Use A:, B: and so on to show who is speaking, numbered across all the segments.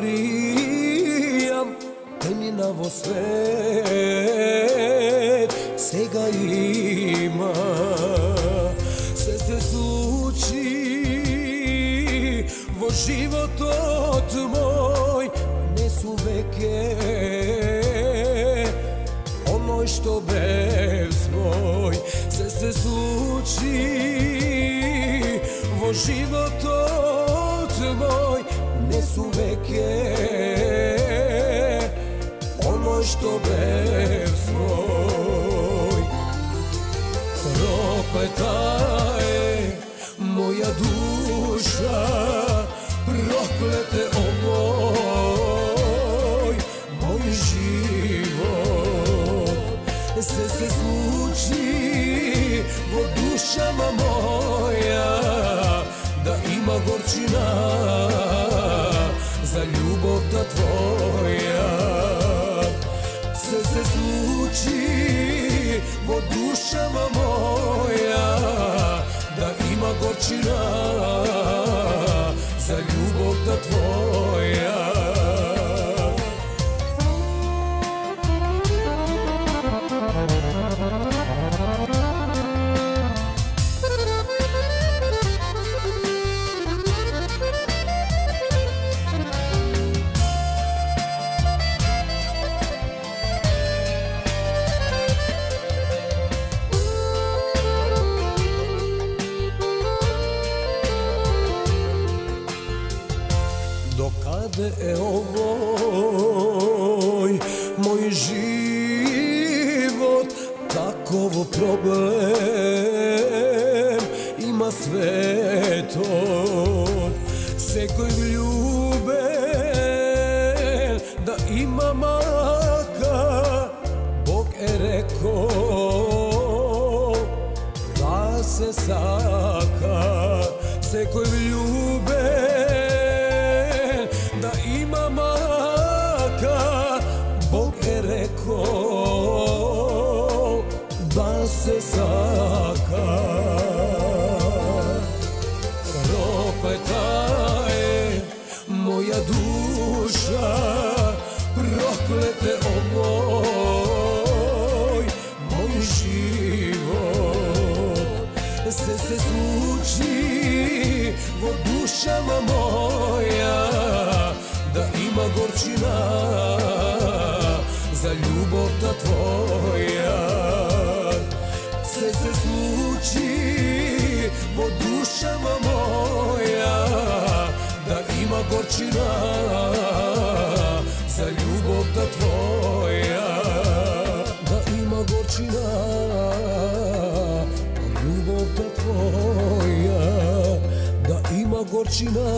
A: грием, те мина во свет сега има. Се се случи во животот мој не су веке оној што без свој се се случи во животот Ne su veke Onoj što bez svoj. Prokleta je moja duša Proklete ovoj moj život. Sve se sluči vo dušama moja Da ima gorčina za ljubav ta tvoja. Sve se sluči vo dušama moja Da ima gorčina za ljubav ta tvoja Dokade je ovoj moj život Takovo problem ima svetot Se koji ljube da ima maka Bog je rekao da se saka. Se koji ljube се сака. Пропета е моја душа Проклете овој мој живот. Се се случи во душава моја Да има горчина за љубовта твоја. Sve se sluči vo dušama moja Da ima gorčina za ljubav ta tvoja. Da ima gorčina ljubav ta tvoja. Da ima gorčina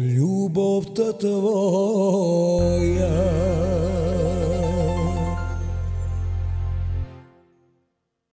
A: ljubav ta tvoja